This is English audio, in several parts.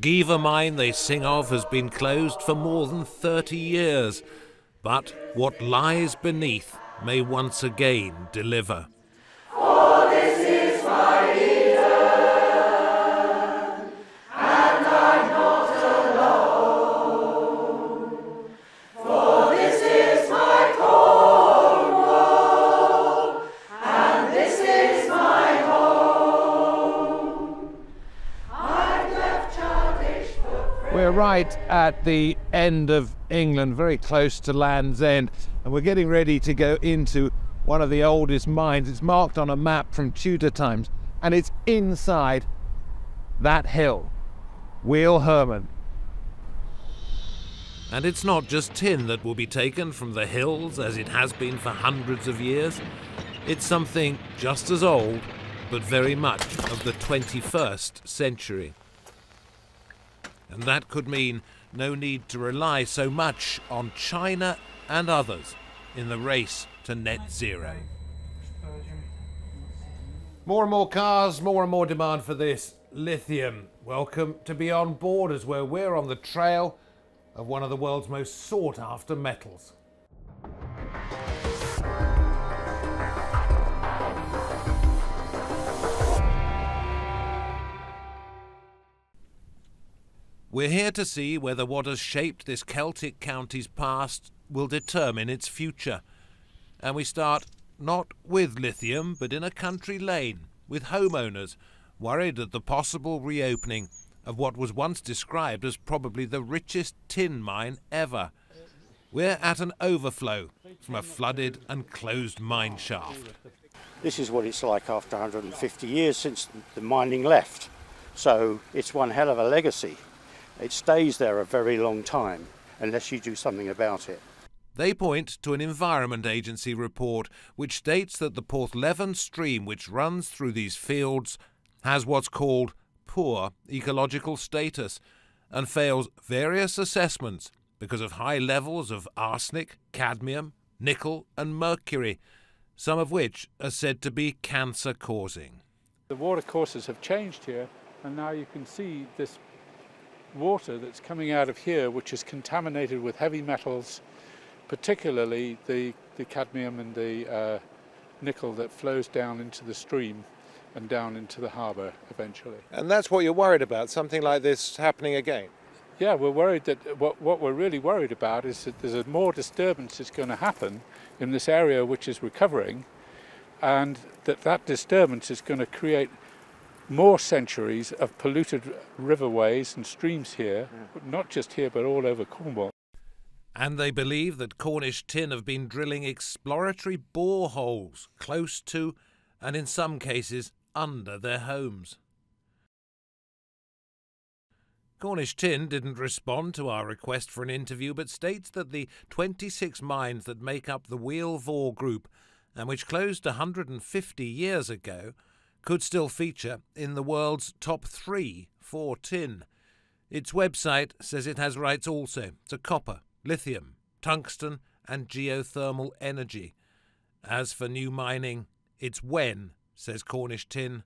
Geevor mine they sing of has been closed for more than 30 years, but what lies beneath may once again deliver. We're right at the end of England, very close to Land's End, and we're getting ready to go into one of the oldest mines. It's marked on a map from Tudor times, and it's inside that hill, Wheal Herman. And it's not just tin that will be taken from the hills as it has been for hundreds of years. It's something just as old, but very much of the 21st century. And that could mean no need to rely so much on China and others in the race to net zero. More and more cars, more and more demand for this lithium. Welcome to Beyond Borders, where we're on the trail of one of the world's most sought after metals. We're here to see whether what has shaped this Celtic county's past will determine its future. And we start not with lithium, but in a country lane, with homeowners worried at the possible reopening of what was once described as probably the richest tin mine ever. We're at an overflow from a flooded and closed mine shaft. This is what it's like after 150 years since the mining left. So it's one hell of a legacy. It stays there a very long time unless you do something about it. They point to an Environment Agency report which states that the Porthleven stream which runs through these fields has what's called poor ecological status and fails various assessments because of high levels of arsenic, cadmium, nickel, and mercury, some of which are said to be cancer causing. The water courses have changed here, and now you can see this water that's coming out of here, which is contaminated with heavy metals, particularly the, the cadmium and the uh, nickel that flows down into the stream and down into the harbour eventually. And that's what you're worried about, something like this happening again? Yeah, we're worried that what, what we're really worried about is that there's a more disturbance that's going to happen in this area which is recovering, and that that disturbance is going to create more centuries of polluted riverways and streams here, yeah. not just here but all over Cornwall. And they believe that Cornish tin have been drilling exploratory boreholes close to, and in some cases, under their homes. Cornish Tin didn't respond to our request for an interview, but states that the 26 mines that make up the Wheal Vor group, and which closed 150 years ago, could still feature in the world's top three for tin. Its website says it has rights also to copper, lithium, tungsten, and geothermal energy. As for new mining, it's when, says Cornish Tin,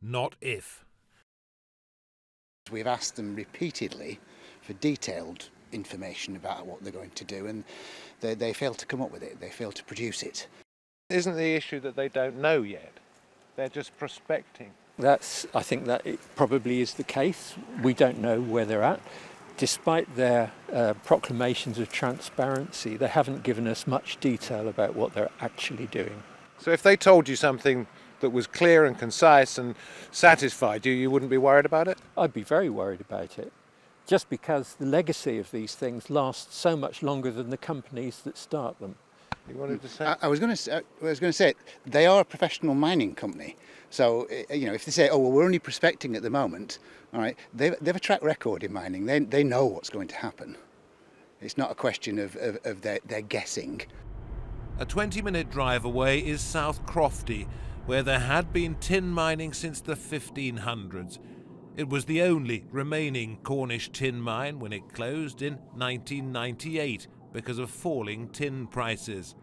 not if. We've asked them repeatedly for detailed information about what they're going to do, and they, they fail to come up with it. They fail to produce it. Isn't the issue that they don't know yet? They're just prospecting. That's, I think that it probably is the case. We don't know where they're at. Despite their uh, proclamations of transparency, they haven't given us much detail about what they're actually doing. So if they told you something that was clear and concise and satisfied you, you wouldn't be worried about it? I'd be very worried about it. Just because the legacy of these things lasts so much longer than the companies that start them. You wanted to say? I, I was going to. I was going to say they are a professional mining company. So eh, you know, if they say, "Oh, well, we're only prospecting at the moment," all right, they they have a track record in mining. They they know what's going to happen. It's not a question of of, of their, their guessing. A 20-minute drive away is South Crofty, where there had been tin mining since the 1500s. It was the only remaining Cornish tin mine when it closed in 1998 because of falling tin prices.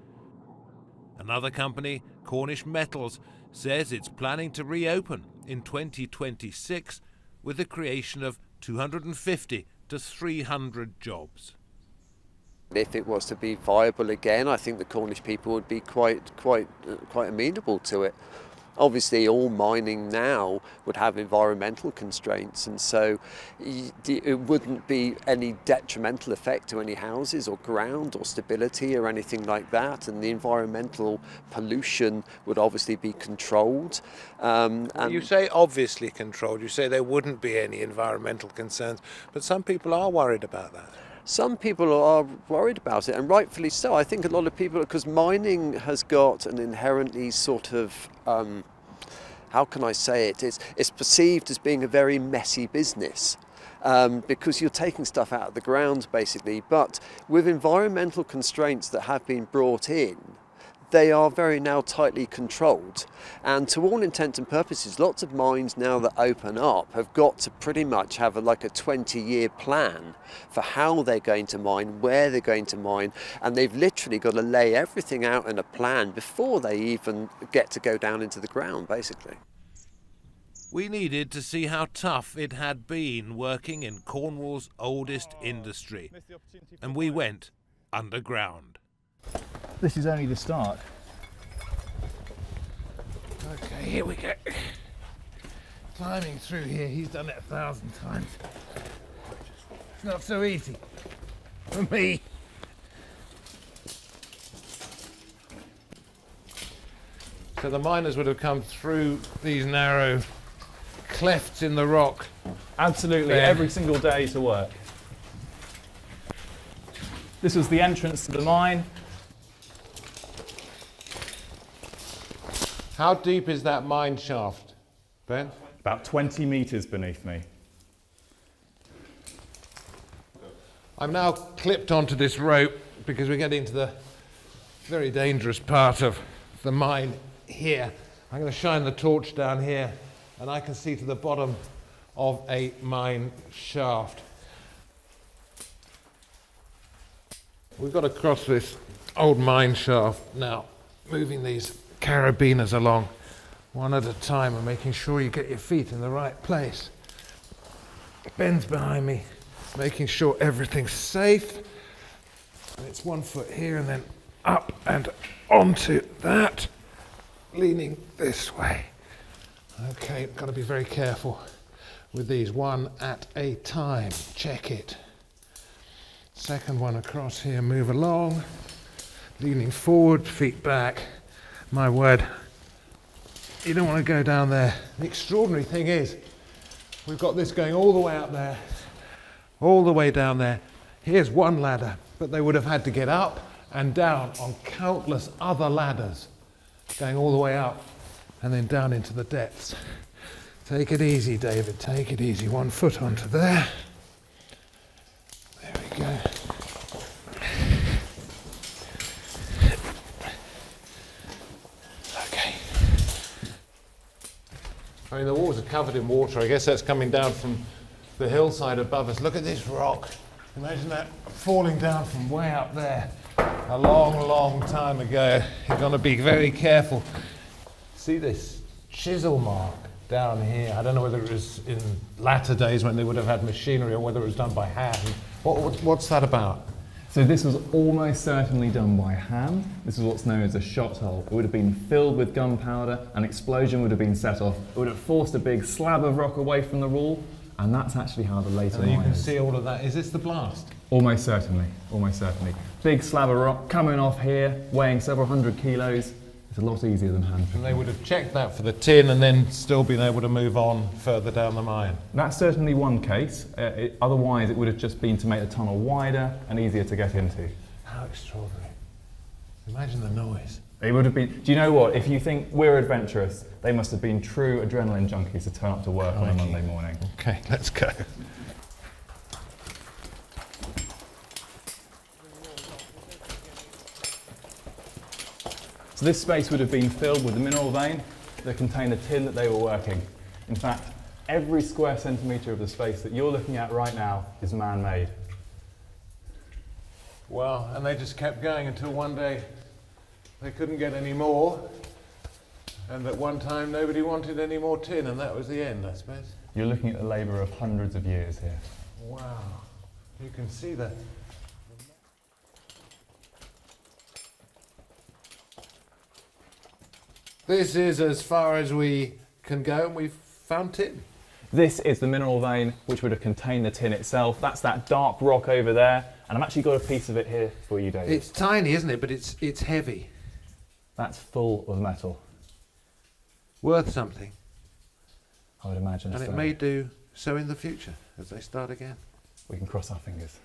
Another company, Cornish Metals, says it's planning to reopen in 2026 with the creation of 250 to 300 jobs. If it was to be viable again, I think the Cornish people would be quite, quite, quite amenable to it. Obviously, all mining now would have environmental constraints, and so it wouldn't be any detrimental effect to any houses or ground or stability or anything like that. And the environmental pollution would obviously be controlled. Um, and you say obviously controlled, you say there wouldn't be any environmental concerns, but some people are worried about that some people are worried about it, and rightfully so. I think a lot of people, because mining has got an inherently sort of, um, how can I say it? It's, it's perceived as being a very messy business. Um, because you're taking stuff out of the ground basically, but with environmental constraints that have been brought in, they are very now tightly controlled. And to all intents and purposes, lots of mines now that open up have got to pretty much have a, like a 20 year plan for how they're going to mine, where they're going to mine, and they've literally got to lay everything out in a plan before they even get to go down into the ground, basically. We needed to see how tough it had been working in Cornwall's oldest industry, and we went underground. This is only the start. Okay, here we go. Climbing through here, he's done it a thousand times. It's not so easy for me. So the miners would have come through these narrow clefts in the rock. Absolutely, there. every single day to work. This was the entrance to the mine. How deep is that mine shaft, Ben? About 20 metres beneath me. I'm now clipped onto this rope because we're getting to the very dangerous part of the mine here. I'm going to shine the torch down here and I can see to the bottom of a mine shaft. We've got to cross this old mine shaft now, moving these carabiners along one at a time and making sure you get your feet in the right place. Ben's behind me, making sure everything's safe. And it's one foot here and then up and onto that, leaning this way. Okay, got to be very careful with these, one at a time. Check it. Second one across here, move along, leaning forward, feet back my word, you don't want to go down there. The extraordinary thing is, we've got this going all the way up there, all the way down there. Here's one ladder, but they would have had to get up and down on countless other ladders, going all the way up and then down into the depths. Take it easy, David, take it easy. One foot onto there. There we go. I mean, the walls are covered in water. I guess that's coming down from the hillside above us. Look at this rock. Imagine that falling down from way up there a long, long time ago. You've got to be very careful. See this chisel mark down here. I don't know whether it was in latter days when they would have had machinery or whether it was done by hand. What, what, what's that about? So this was almost certainly done by hand. This is what's known as a shot hole. It would have been filled with gunpowder, an explosion would have been set off. It would have forced a big slab of rock away from the wall, and that's actually how the later and you can is. see all of that. Is this the blast? Almost certainly, almost certainly. Big slab of rock coming off here, weighing several hundred kilos. It's a lot easier than hand And they would have checked that for the tin and then still been able to move on further down the mine. That's certainly one case. Uh, it, otherwise, it would have just been to make the tunnel wider and easier to get into. How extraordinary. Imagine the noise. It would have been. Do you know what? If you think we're adventurous, they must have been true adrenaline junkies to turn up to work on a Monday morning. Okay, let's go. So this space would have been filled with the mineral vein that contained the tin that they were working. In fact, every square centimetre of the space that you're looking at right now is man-made. Well, and they just kept going until one day they couldn't get any more, and at one time nobody wanted any more tin, and that was the end, I suppose. You're looking at the labour of hundreds of years here. Wow. You can see the. This is as far as we can go, and we've found tin. This is the mineral vein which would have contained the tin itself. That's that dark rock over there, and I've actually got a piece of it here for you, David. It's tiny, isn't it? But it's it's heavy. That's full of metal. Worth something. I would imagine And so. it may do so in the future as they start again. We can cross our fingers.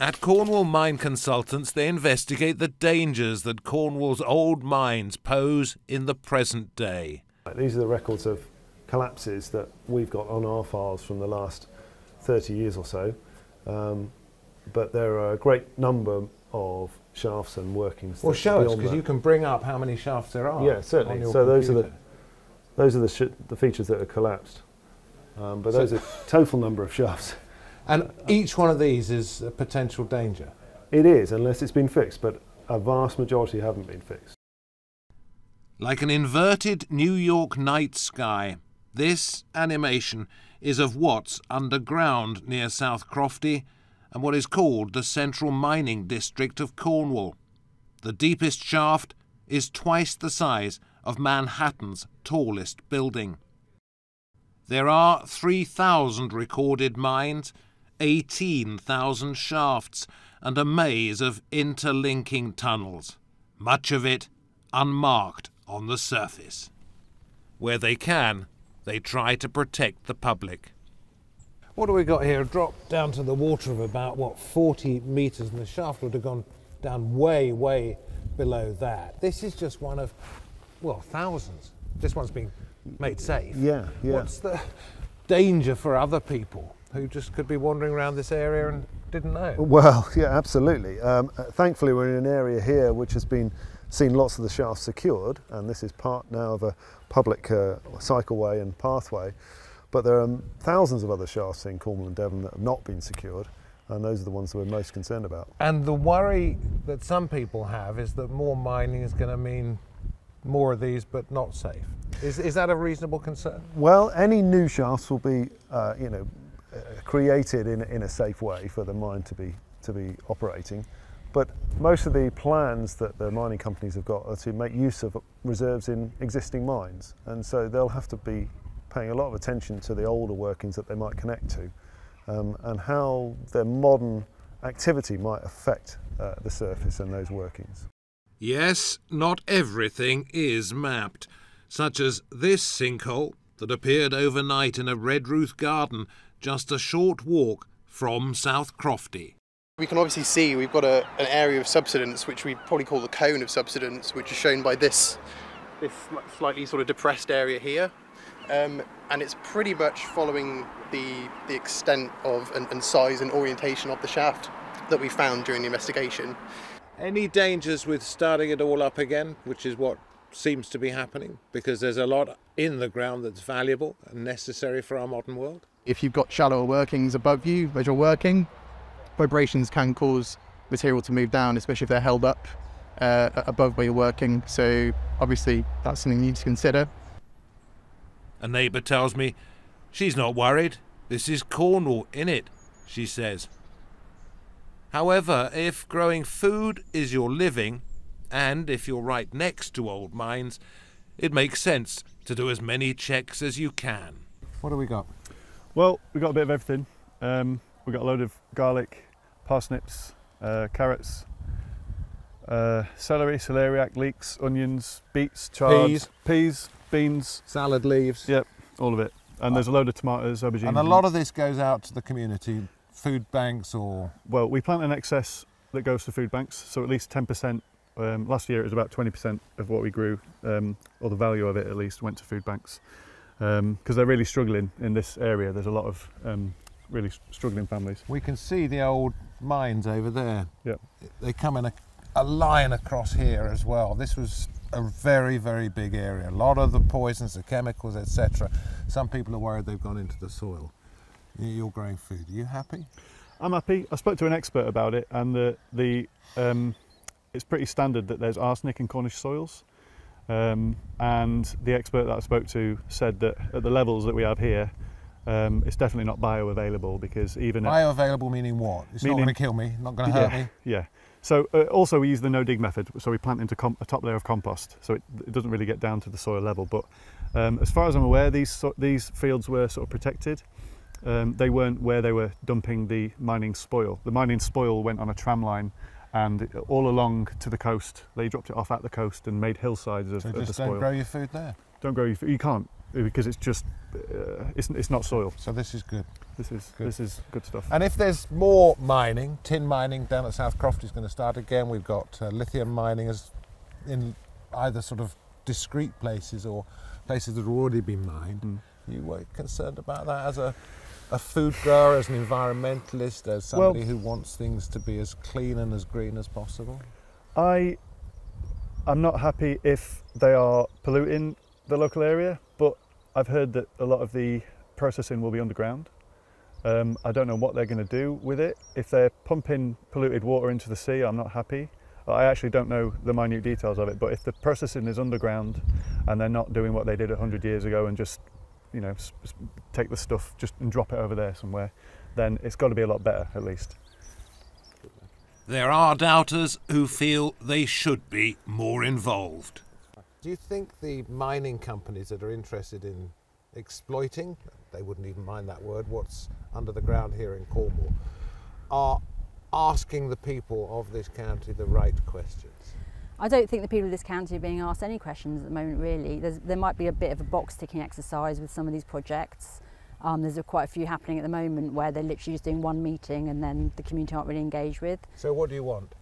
At Cornwall Mine Consultants, they investigate the dangers that Cornwall's old mines pose in the present day. These are the records of collapses that we've got on our files from the last 30 years or so. Um, but there are a great number of shafts and workings. Well, show us because you can bring up how many shafts there are. Yeah, on certainly. your So those are the those are the, sh- the features that are collapsed. Um, but So- those are total number of shafts. And each one of these is a potential danger. It is, unless it's been fixed, but a vast majority haven't been fixed. Like an inverted New York night sky, this animation is of what's underground near South Crofty and what is called the Central Mining District of Cornwall. The deepest shaft is twice the size of Manhattan's tallest building. There are 3,000 recorded mines, 18,000 shafts, and a maze of interlinking tunnels, much of it unmarked on the surface. Where they can, they try to protect the public. What do we got here? A drop down to the water of about, what, 40 metres, and the shaft would have gone down way, way below that. This is just one of, well, thousands. This one's been made safe. Yeah, yeah. What's the danger for other people who just could be wandering around this area and didn't know? Well, yeah, absolutely. Um, uh, thankfully, we're in an area here which has been seen lots of the shafts secured, and this is part now of a public uh, cycleway and pathway. But there are um, thousands of other shafts in Cornwall and Devon that have not been secured, and those are the ones that we're most concerned about. And the worry that some people have is that more mining is going to mean more of these, but not safe. Is, is that a reasonable concern? Well, any new shafts will be, uh, you know, created in, in a safe way for the mine to be to be operating. But most of the plans that the mining companies have got are to make use of reserves in existing mines, and so they'll have to be paying a lot of attention to the older workings that they might connect to, um, and how their modern activity might affect uh, the surface and those workings. Yes, not everything is mapped, such as this sinkhole that appeared overnight in a Redruth garden just a short walk from South Crofty. We can obviously see we've got a, an area of subsidence, which we probably call the cone of subsidence, which is shown by this, this slightly sort of depressed area here. Um, and it's pretty much following the, the extent of and, and size and orientation of the shaft that we found during the investigation. Any dangers with starting it all up again, which is what seems to be happening, because there's a lot in the ground that's valuable and necessary for our modern world? If you've got shallower workings above you as you're working, vibrations can cause material to move down, especially if they're held up uh, above where you're working. So obviously that's something you need to consider. A neighbour tells me she's not worried. This is Cornwall, innit? she says. However, if growing food is your living, and if you're right next to old mines, it makes sense to do as many checks as you can. What do we got? Well, we've got a bit of everything. Um, we've got a load of garlic, parsnips, uh, carrots, uh, celery, celeriac, leeks, onions, beets, chard, Peas. peas, beans, Salad leaves. Yep, all of it. And there's a load of tomatoes, aubergines. And a lot of this goes out to the community, food banks or. Well, we plant an excess that goes to food banks, so at least 10%. Um, last year it was about 20% of what we grew, um, or the value of it at least, went to food banks. Because they're really struggling in this area. There's a lot of um, really struggling families. We can see the old mines over there. Yep. They come in a, a line across here as well. This was a very, very big area. A lot of the poisons, the chemicals, etc. Some people are worried they've gone into the soil. You- You're growing food. Are you happy? I'm happy. I spoke to an expert about it, and the the um, it's pretty standard that there's arsenic in Cornish soils, Um, and the expert that I spoke to said that at the levels that we have here, um, it's definitely not bioavailable because even Bioavailable meaning what? It's not going to kill me, not going to hurt yeah, me. Yeah. So uh, also we use the no dig method. So we plant into a top layer of compost, so it, it doesn't really get down to the soil level. But um, as far as I'm aware, these so- these fields were sort of protected. Um, they weren't where they were dumping the mining spoil. The mining spoil went on a tram line, and all along to the coast. They dropped it off at the coast and made hillsides of, So of the just spoil. don't grow your food there. Don't grow your food. You can't because it's just uh, it's, it's not soil. So this is good. This is Good. this is good stuff. And if there's more mining, tin mining down at South Croft is going to start again. We've got uh, lithium mining as in either sort of discrete places or places that have already been mined. Mm. You were concerned about that as a, a food grower, as an environmentalist, as somebody who wants things to be as clean and as green as possible? I I'm not happy if they are polluting the local area, but I've heard that a lot of the processing will be underground. Um, I don't know what they're going to do with it. If they're pumping polluted water into the sea, I'm not happy. I actually don't know the minute details of it, but if the processing is underground and they're not doing what they did 100 years ago and just, you know, s- s- take the stuff just and drop it over there somewhere, then it's got to be a lot better at least. There are doubters who feel they should be more involved. Do you think the mining companies that are interested in exploiting, they wouldn't even mind that word, what's under the ground here in Cornwall, are asking the people of this county the right questions? I don't think the people of this county are being asked any questions at the moment, really. There's, there might be a bit of a box ticking exercise with some of these projects. Um, there's a, quite a few happening at the moment where they're literally just doing one meeting and then the community aren't really engaged with. So, what do you want?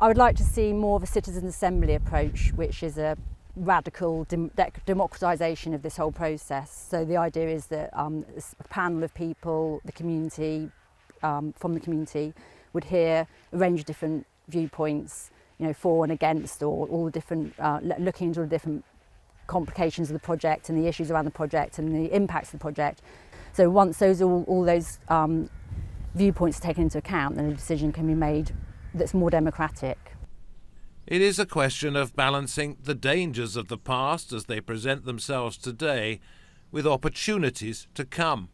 I would like to see more of a citizen assembly approach, which is a radical dem- democratisation of this whole process. So the idea is that um, a panel of people, the community, um, from the community, would hear a range of different viewpoints, you know, for and against, or all the different, uh, looking into all the different complications of the project and the issues around the project and the impacts of the project. So once those all, all those um, viewpoints are taken into account, then a decision can be made that's more democratic. It is a question of balancing the dangers of the past as they present themselves today with opportunities to come.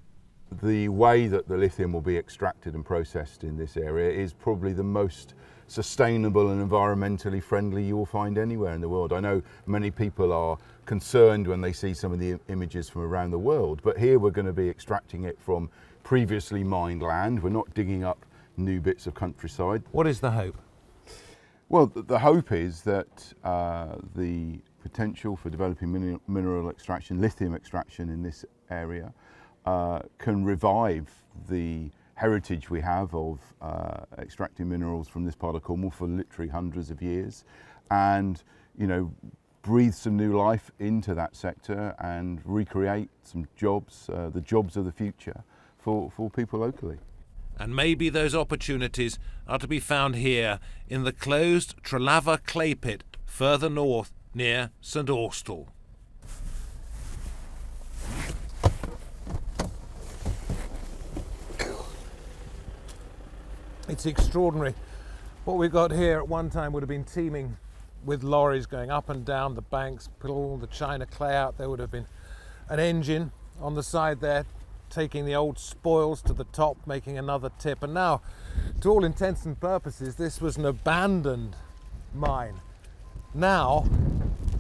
The way that the lithium will be extracted and processed in this area is probably the most sustainable and environmentally friendly you will find anywhere in the world. I know many people are concerned when they see some of the images from around the world, but here we're going to be extracting it from previously mined land. We're not digging up new bits of countryside. What is the hope? Well, the hope is that uh, the potential for developing mineral, mineral extraction, lithium extraction in this area, uh, can revive the heritage we have of uh, extracting minerals from this part of Cornwall for literally hundreds of years, and you know, breathe some new life into that sector and recreate some jobs, uh, the jobs of the future for, for people locally. And maybe those opportunities are to be found here in the closed Trelavour clay pit further north near St Austell. It's extraordinary. What we've got here at one time would have been teeming with lorries going up and down the banks, put all the china clay out. There would have been an engine on the side there taking the old spoils to the top, making another tip. And now, to all intents and purposes, this was an abandoned mine. Now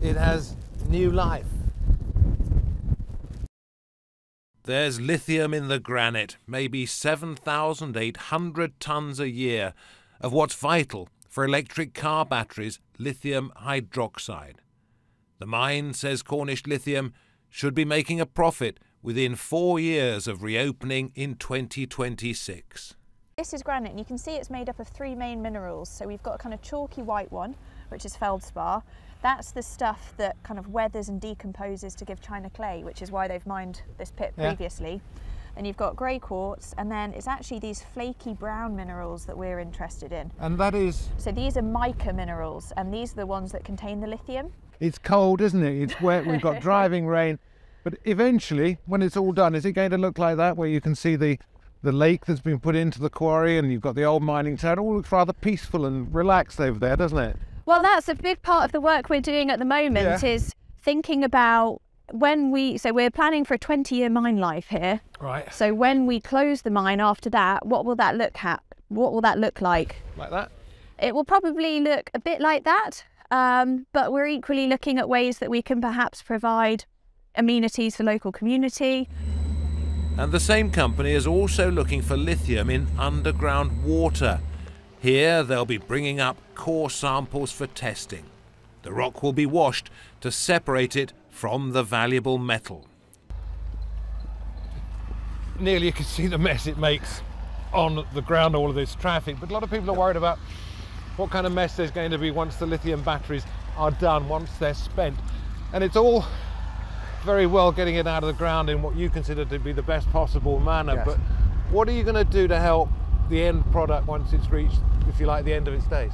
it has new life. There's lithium in the granite, maybe 7,800 tonnes a year of what's vital for electric car batteries, lithium hydroxide. The mine, says Cornish Lithium, should be making a profit within four years of reopening in 2026. This is granite and you can see it's made up of three main minerals. So we've got a kind of chalky white one, which is feldspar. That's the stuff that kind of weathers and decomposes to give china clay, which is why they've mined this pit Yeah. previously. And you've got grey quartz, and then it's actually these flaky brown minerals that we're interested in. And that is, So these are mica minerals, and these are the ones that contain the lithium. it's cold, isn't it? It's wet, we've got driving rain. But eventually, when it's all done, is it going to look like that, where you can see the, the lake that's been put into the quarry and you've got the old mining town? It all looks rather peaceful and relaxed over there, doesn't it? Well, that's a big part of the work we're doing at the moment Yeah. is thinking about when we so we're planning for a 20 year mine life here. Right. So when we close the mine after that, what will that look at? What will that look like? Like that? It will probably look a bit like that, um, but we're equally looking at ways that we can perhaps provide amenities for local community. And the same company is also looking for lithium in underground water. Here they'll be bringing up core samples for testing. The rock will be washed to separate it from the valuable metal. Nearly you can see the mess it makes on the ground, all of this traffic. But a lot of people are worried about what kind of mess there's going to be once the lithium batteries are done, once they're spent. And it's all very well getting it out of the ground in what you consider to be the best possible manner. Yes. But what are you going to do to help the end product once it's reached, if you like, the end of its days?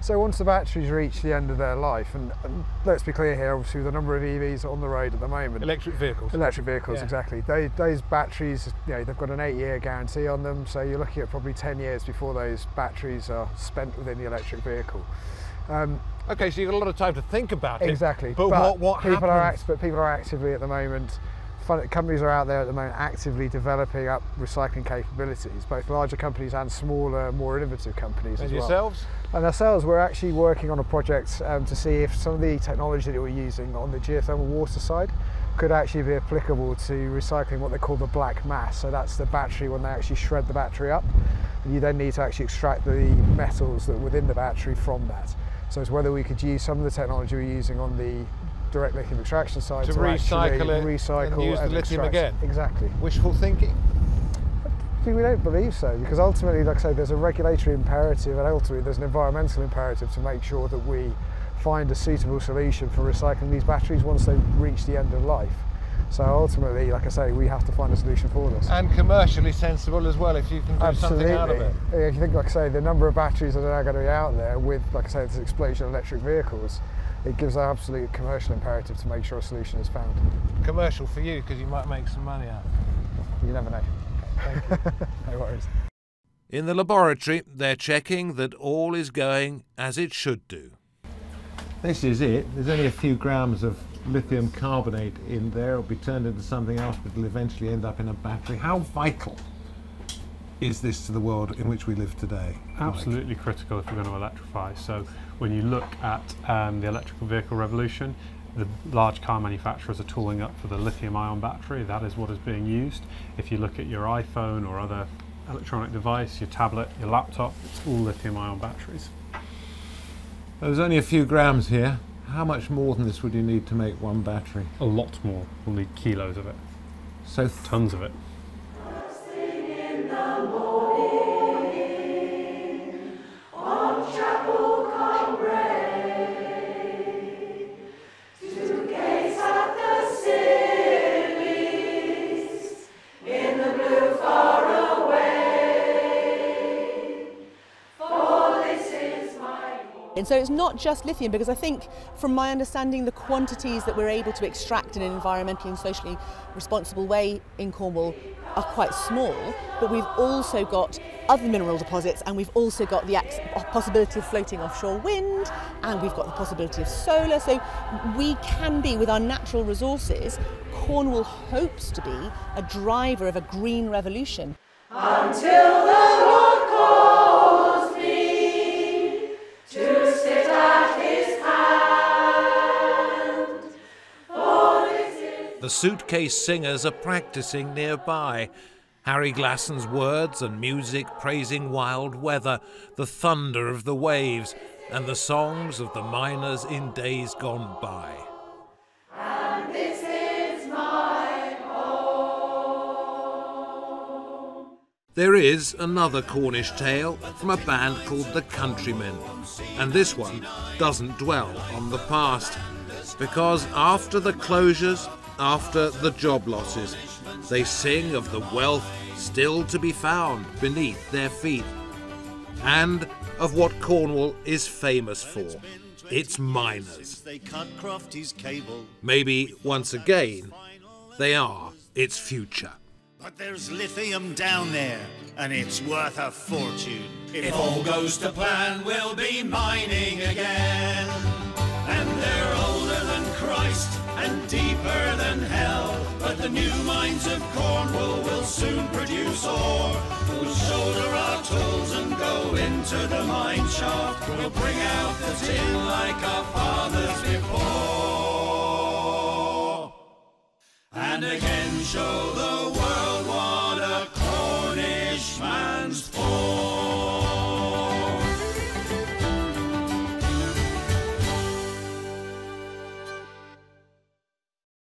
So once the batteries reach the end of their life, and, and let's be clear here, obviously the number of EVs on the road at the moment. Electric vehicles. Electric vehicles, Yeah. exactly. They, those batteries, you know, they've got an eight-year guarantee on them, so you're looking at probably 10 years before those batteries are spent within the electric vehicle. Um, okay, so you've got a lot of time to think about it. Exactly. But, what, what people are happens? act, but people are actively at the moment. Companies are out there at the moment actively developing up recycling capabilities, both larger companies and smaller, more innovative companies And as well. yourselves? And ourselves, we're actually working on a project um, to see if some of the technology that we're using on the geothermal water side could actually be applicable to recycling what they call the black mass. So that's the battery when they actually shred the battery up. And you then need to actually extract the metals that are within the battery from that. So it's whether we could use some of the technology we're using on the direct lithium extraction side To to, recycle it recycle and use the lithium extract- again? Exactly. Wishful thinking? See, we don't believe so because ultimately, like I say, there's a regulatory imperative and ultimately there's an environmental imperative to make sure that we find a suitable solution for recycling these batteries once they reach the end of life. So ultimately, like I say, we have to find a solution for this. And commercially sensible as well, if you can do Absolutely. something out of it. Yeah, If you think, like I say, the number of batteries that are now going to be out there with, like I say, this explosion of electric vehicles, it gives an absolute commercial imperative to make sure a solution is found. Commercial for you because you might make some money out of it. You never know. no worries. In the laboratory, they're checking that all is going as it should do. This is it. There's only a few grams of lithium carbonate in there. It'll be turned into something else, but it'll eventually end up in a battery. How vital is this to the world in which we live today? Absolutely critical if we're going to electrify. So when you look at um, the electrical vehicle revolution, the large car manufacturers are tooling up for the lithium ion battery. That is what is being used. If you look at your iPhone or other electronic device, your tablet, your laptop, it's all lithium ion batteries. There's only a few grams here. How much more than this would you need to make one battery? A lot more. We'll need kilos of it. So tons of it. And so it's not just lithium because I think, from my understanding, the quantities that we're able to extract in an environmentally and socially responsible way in Cornwall are quite small. But we've also got other mineral deposits, and we've also got the possibility of floating offshore wind, and we've got the possibility of solar. So we can be, with our natural resources, Cornwall hopes to be a driver of a green revolution. Until the Lord The suitcase singers are practicing nearby. Harry Glasson's words and music praising wild weather, the thunder of the waves, and the songs of the miners in days gone by. and this is my home. There is another Cornish tale from a band called The Countrymen, and this one doesn't dwell on the past, because after the closures, after the job losses, they sing of the wealth still to be found beneath their feet, and of what Cornwall is famous for its miners. They cut Crofty's cable. Maybe once again, they are its future. But there's lithium down there, and it's worth a fortune. If all goes to plan, we'll be mining again. And they're older than Christ and deeper than hell. But the new mines of Cornwall will soon produce ore. We'll shoulder our tools and go into the mine shaft. We'll bring out the tin like our fathers before. And again show the world what a Cornish man's